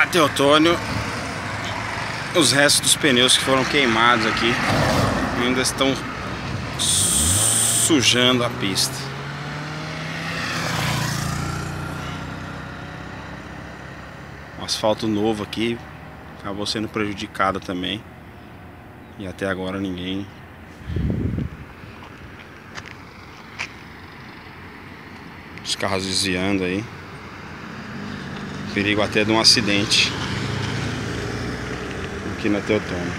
na Teotônio os restos dos pneus que foram queimados aqui ainda estão sujando a pista. O asfalto novo aqui acabou sendo prejudicado também. E até agora ninguém os carros desviando aí. Perigo até de um acidente aqui na Teotônio.